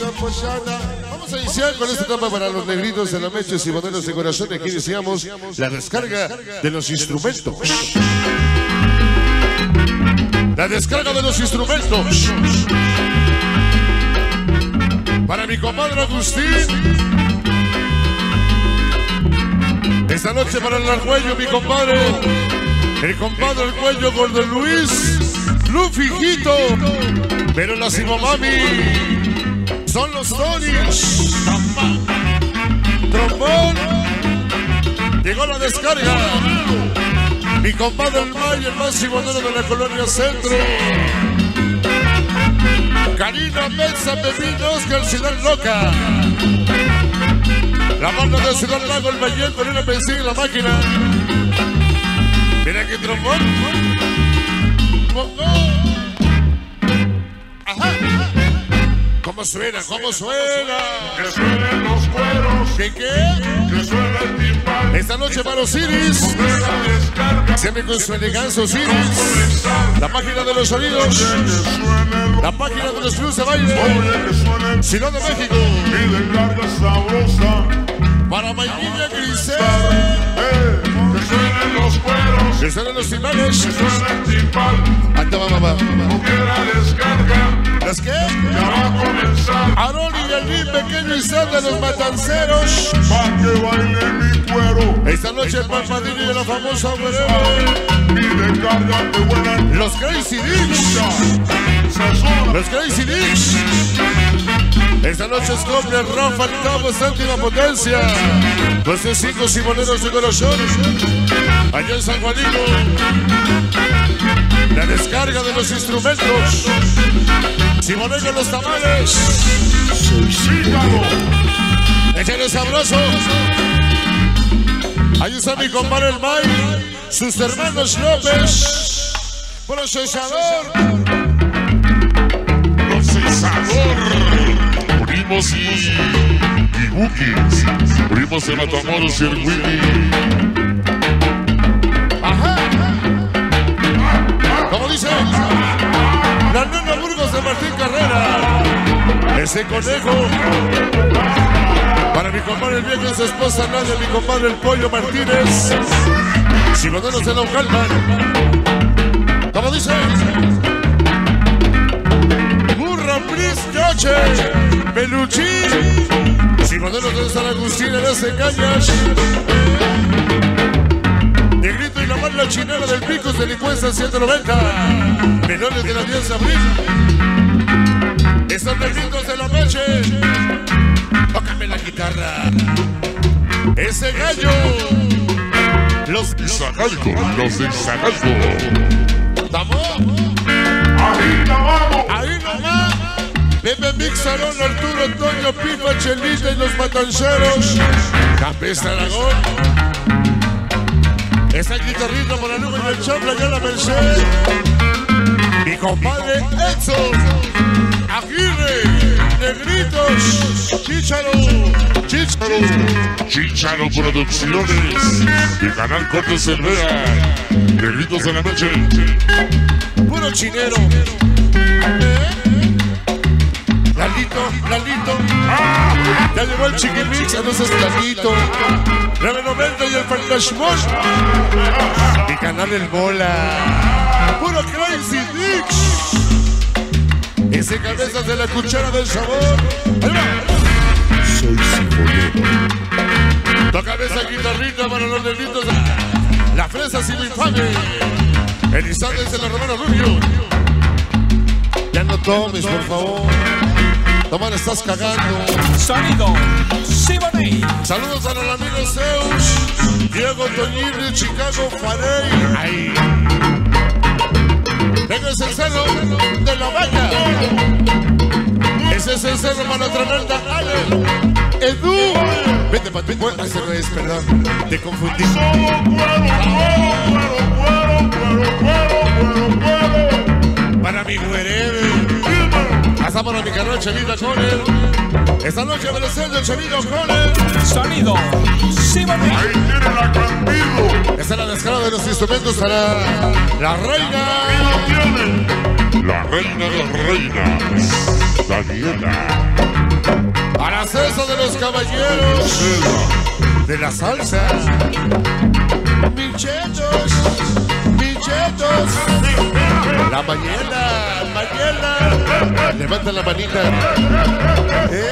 Vamos a iniciar con esta etapa para los negritos de la mecha y modelos de corazones. Aquí iniciamos la descarga de los instrumentos. La descarga de los instrumentos. Para mi compadre Agustín. Esta noche para el Argüello, mi compadre. El compadre el cuello Gordo Luis. Lufijito. Pero la Mami son los Tonis. Trombón. Llegó la descarga. Mi compadre el May, el máximo de la colonia Centro. Karina Mesa, Pepín, Oscar, Ciudad Loca. La banda de Ciudad Lago, el Mayen, con una en la máquina. Mira que trombón. ¿Cómo suena? ¿Cómo suena? Que suenen los cueros. ¿Qué qué? Que suena el timbal. Esta noche para Osiris. Siempre con su elegancia Osiris. La página de los sonidos. La página de los clubes de baile. Ciudad de México. Y sabrosa. Para Maynilla Grisel. Que suenen los cueros. Que suenen los timbales. Que suena el timbal. Mamá. Hubiera descarga. ¿Las qué? Ya va a comenzar. Aarón y el pequeño y de los matanceros. Pa' que baile mi cuero. Esta noche el Palpadillo y la famosa Guerrero. Y de carga de buena. Los Crazy Dicks. Los Crazy Dicks. Esta noche es doble Rafa el Cabo, séptima potencia. Los de cinco simoneros de corazón. Allá en San Juanito. La descarga de los instrumentos. Simonero los tamales. Sígalo. Échale sabroso. Ahí está mi compadre el May. Sus hermanos López. Procesador. Procesador. Primos y. y. Primos de Matamoros y el Willy. Como dice. La nena Burgos de Martín Carrera. Ese conejo. Para mi compadre el viejo y su esposa Nadia, mi compadre el Pollo Martínez. No se lo calman. Como dice. Burra Pris Noche. Peluchín. Modelos de San Agustín en las engañas. Negrito y la mala chinera del Picos, delincuencia 190. Menores de la 10 de abril. Están negritos de la noche. Tócame la guitarra. Ese gallo. Los, Zagalco. Los de Zagalco. ¿Estamos? Ahí la vamos. Ahí nomás. Pepe Mixarón, Arturo, Antonio, Pipa, Chelita y los matanceros. Campes Aragón. Esa guitarrita para el número del Chapla y a la Merced. Mi compadre Edson. Aguirre. Negritos. Chicharo. Chicharo. Chicharo Producciones. De Canal Corte Cervera. Negritos de la noche. Puro chinero. Lalito, Lalito. Ya llegó el chiquimix, entonces Lalito. 990 y el Fantasmos. Mi canal El Bola. Puro Crazy Dicks. Ese cabezas de la cuchara del sabor. Ahí va. Soy sinfonero. La cabeza guitarrita para los negritos. La fresa sin infame. Elizabeth de la Romana Rubio. Ya no tomes, por favor. Toma, le estás cagando. Sonido Siboney. Saludos a los amigos Zeus, Diego Toñín de Chicago, Farey. Ahí. Venga, es el cerro de la vaca. Ese es el cerro para tremenda Ale. Edu. Vete tu bueno, ese no es, perdón. Te confundí. Para mi güerere. Hasta para mi canal Chelita Conner. Esta noche presento el Chelito Conner. Sonido Siboney. Ahí tiene la Candido. Esta es la descarga de los instrumentos para la reina. Ahí lo tienen. La reina de reinas. Daniela. acceso de los caballeros de la salsa. Michetos, michetos. La mañana, mañana. Levanta la manita. ¿Eh?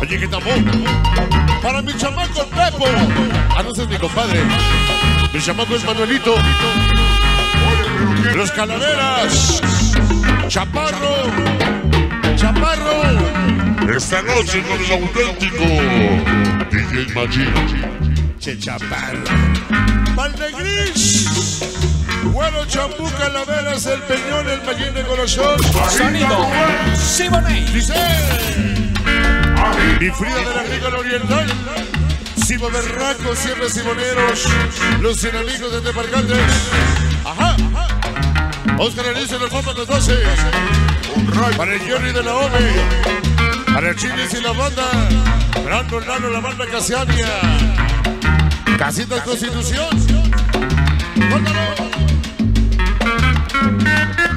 Oye, que tampoco. Para mi chamaco Pepo. Ah, no, es mi compadre. Mi chamaco es Manuelito. Los calaveras. Chaparro. Chaparro. Esta noche con el auténtico DJ Maggi. Che Chaparro. Bueno, champú, calaveras, el peñón, el mallín de corazón. Sonido Siboney. Dice. Mi Frida de la Rica Oriental. Simo Berraco, siempre Simoneros. Los cien amigos de Teparcante. Ajá. Oscar Elise del Fondo de 12. Para el Jerry de la OVE. Para el Chilis y la banda. Brandon Lano, la banda Casiania. Casita Constitución. Córtalo.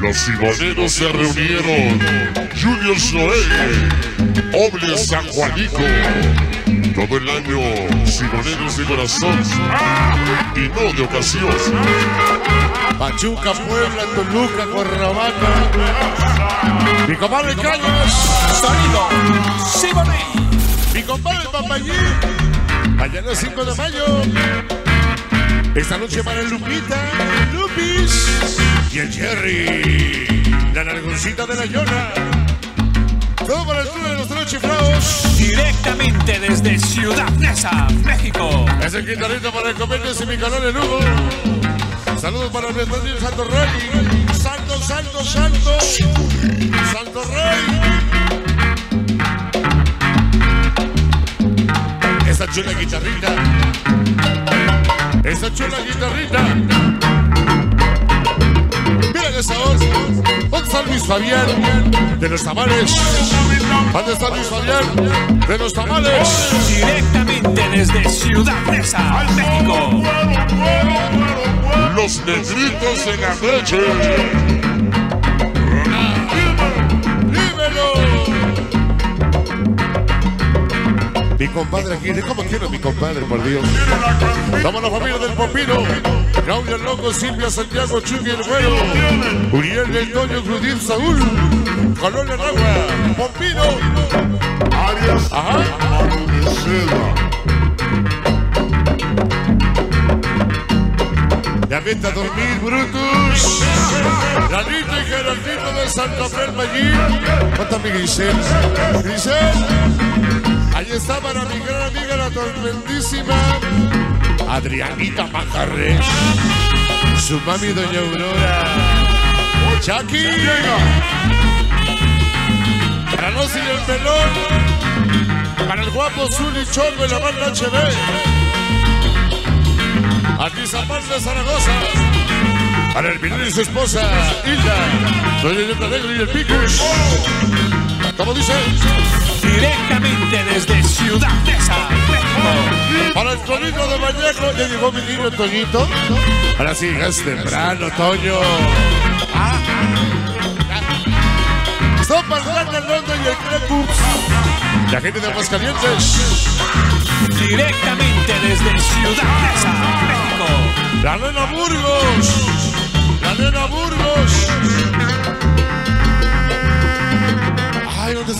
Los siboneros se reunieron. Junior Joel, Oble San Juanico. Todo el año, siboneros de corazón y no de ocasión. Pachuca, Puebla, Toluca, Cuernavaca. Mi compadre Cañas. Sonido Siboney. Mi compadre Papayín. Mañana 5 de mayo. Esta noche para el Lupita, Lupis y el Jerry. La nargoncita de la Yona. Todo para el club de los tres chiflados. Directamente desde Ciudad Neza, México. Es el guitarrista para el Cometes y mi canal en Hugo. Saludos para el estadio Santo Rey. Santo, santo, santo. Santo Rey. Esa chula guitarrita. Esa chula guitarrita. Voz. ¿Dónde está Luis Fabián? De los tamales. ¿Dónde está Luis Fabián? De los tamales. Directamente desde Ciudad Neza, México. Los negritos en la noche. Mi compadre aquí, ¿cómo quiero mi compadre, por Dios? Vamos a la familia del Popino. Claudia el Loco, Silvia Santiago, Chucky el Güero. Uriel del Toño, Judith Saúl. Colonia Ragua, Popino. Arias Ajá. Ya vete a dormir, Brutus. Lalito y Geraldito de Santa Fe, Mayín. ¿Cuánta mi Grisel? Grisel. Está para mi gran amiga, la tormentísima Adrianita Majarres. Su mami, Doña Aurora. Chucky. Para los y el pelón. Para el guapo Zuli Chorro y la banda HB. Atizapán de Zaragoza. Para el Pinero y su esposa, Hilda. Soy el Negro y el Picus. ¿Cómo dice? Directamente desde Ciudad Neza, México. Para el Toñito de Vallejo. Ya llegó mi niño Toñito. Ahora sí, es temprano, Toño. Ah, ah. Sopa Grande y el Crepux. La gente de Aguascalientes. Directamente desde Ciudad Neza, México. La nena Burgos.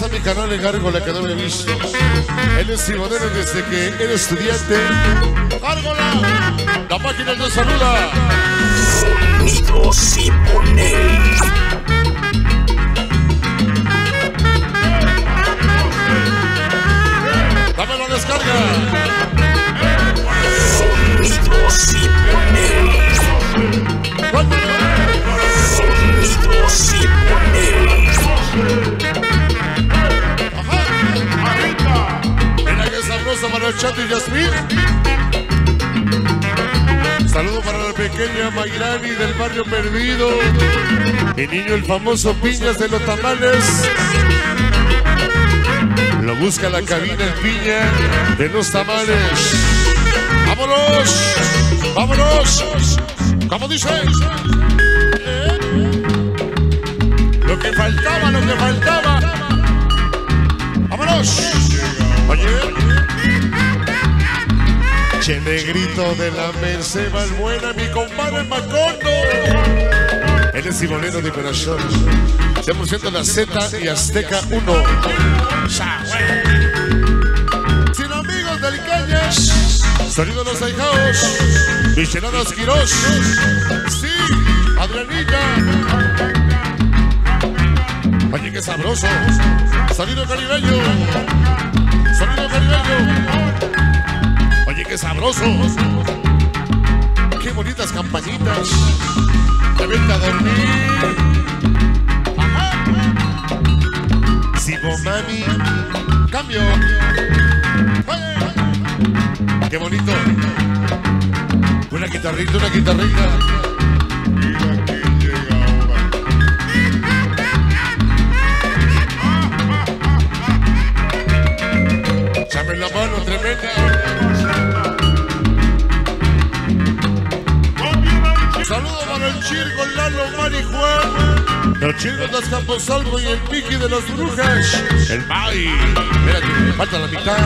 Ay, ¿dónde está mi canal de Gárgola que no lo he visto? Él es Sibonero desde que era estudiante. ¡Gárgola! La máquina te saluda. Sonido Siboney. Dame la descarga. olvido. Mi niño, el famoso Piñas de los Tamales. Lo busca la cabina en Piña de los Tamales. ¡Vámonos! ¡Vámonos! ¿Cómo dice? Eh, eh. Lo que faltaba, lo que faltaba. ¡Vámonos! Oye. Che negrito de la Merced buena mi compadre Macondo. Él es Simonero de corazón. 100% la Z y Azteca 1. Sin amigos del Cañas. Sonido los ahijados. Micheladas Quirós. Sí, Adrianita. Oye, qué sabroso. Sonido caribeño. Sonido caribeño. Oye, qué bonitas campañitas. Te vente a dormir. Ajá. Sigo mami. Cambio. Qué bonito. Una guitarrita, una guitarrita. Saludos para el Chirco, Lalo, Mari, Juan. Los chircos de Camposalvo y el Piki de las Brujas. El Mai. Espérate, me falta la mitad.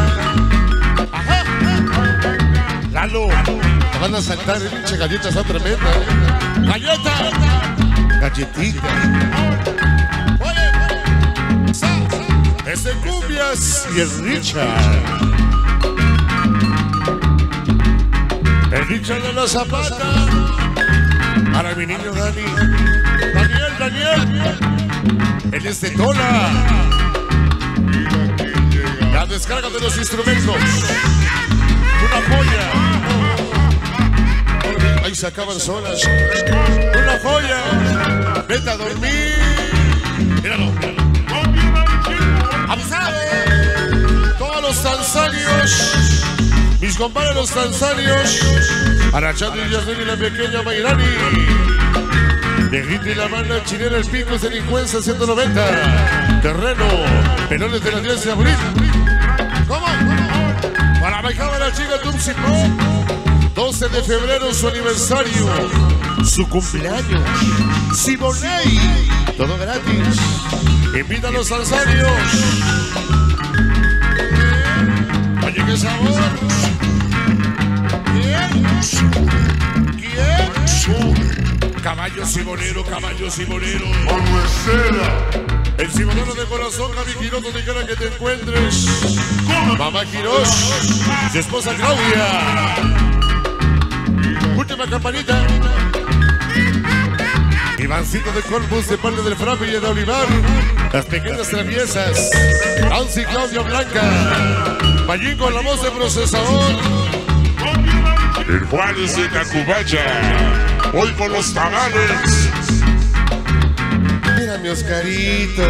Lalo, te van a saltar, el pinche galleta está tremenda. ¿eh? ¡Galleta! Galletita. Es de cumbias y el Richard. El Richard de la Zapata. Para mi niño Dani. Daniel, Daniel. Él es de Tola. La descarga de los instrumentos. Una joya. Ahí se acaban solas. Una joya. Vete a dormir. Míralo. Avisado. Todos los tanzanios. Mis compadres los tanzanios. Arachando y Yasmin y la pequeña Mayrani. Negrito y la banda chilena El Pico es delincuencia 190. Terreno. Pelones de la 10 de. ¿Cómo? Para Baijaba la chica Tupsi Pop. 12 de febrero su aniversario. Su cumpleaños. Simonei. Todo gratis. Invita a los tanzanios. Oye, qué sabor. ¿Quién? ¿Quién? Caballo Simonero, caballo Simonero. El Simonero de corazón, Javi Quirós, donde quiera que te encuentres. Mamá Quirós, su esposa Claudia. Última campanita. Ivancito de Corpus de parte del Frappe y de Olivar. Las pequeñas traviesas. Nancy Claudia Blanca. Mayín con la voz de procesador. El Juárez de Tacubacha. Hoy con los tamales. Mira mi Oscarito.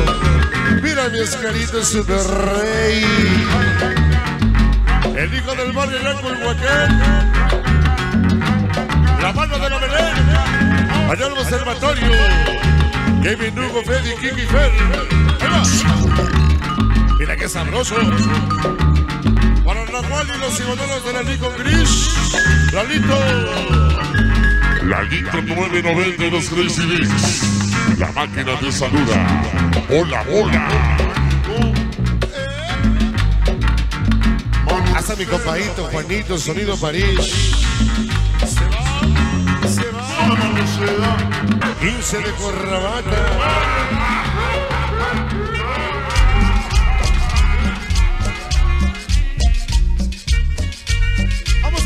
Mira mi Oscarito, super rey. El hijo del barrio blanco, el Huaquén. La mano de la Belén. Allá el observatorio. Kevin Hugo, Freddy, Kiki Fer. Mira qué sabroso. Para Nahual y los cigoneros de la Nico Gris. Lalito. Lalito 990 de los Crazy Beats. La máquina te saluda. Hola, hola. Hasta mi compadito Juanito, Sonido París. Se va, se va. 15 de Cuernavaca.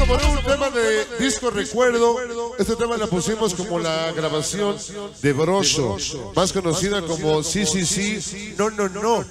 A poner un tema de disco recuerdo. Este tema la pusimos como la grabación de Broso, más conocida como Sí, sí, sí, no, no, no.